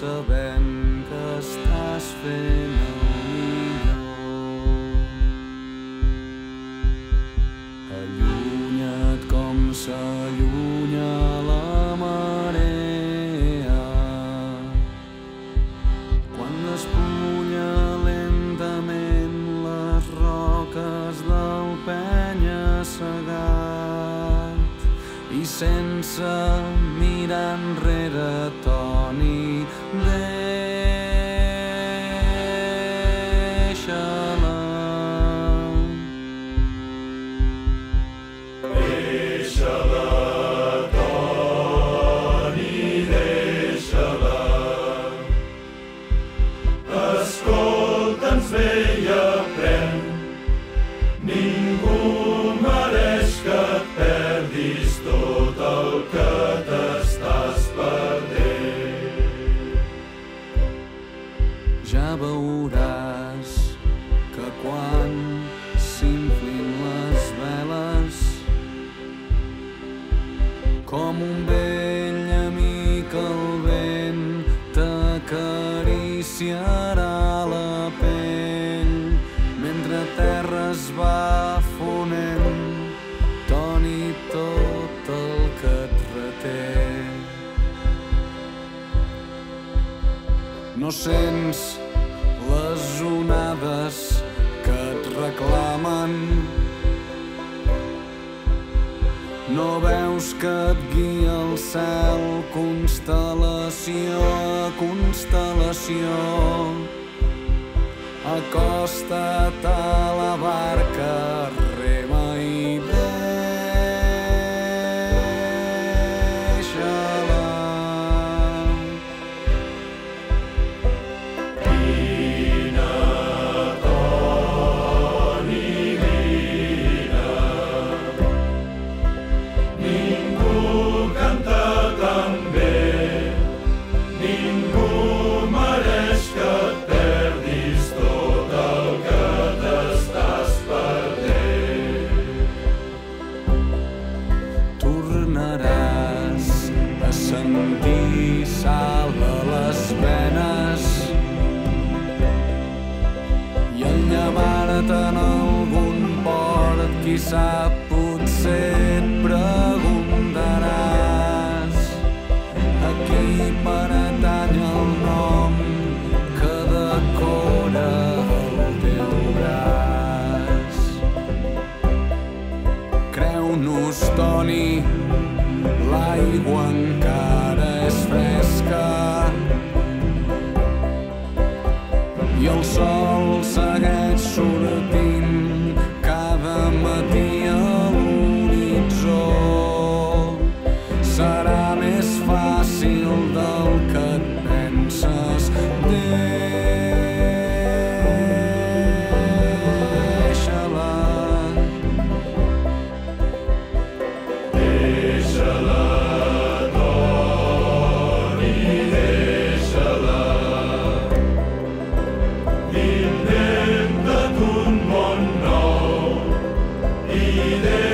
sabent que estàs fent el millor. Allunya't com s'allunya la marea quan despulla lentament les roques del penya-segat i sense mirar enrere Toni I aprèn. Ningú mereix que et perdis tot el que t'estàs perdent. ja veuràs que quan s'inflin les veles com un vell Sents les onades que et reclamen. No veus que et guia el cel constel·lació a constel·lació. Acosta't a face up. serà més fàcil del que et penses. Deixa-la. Deixa-la, Toni, deixa-la. Intenta't un món nou i deixa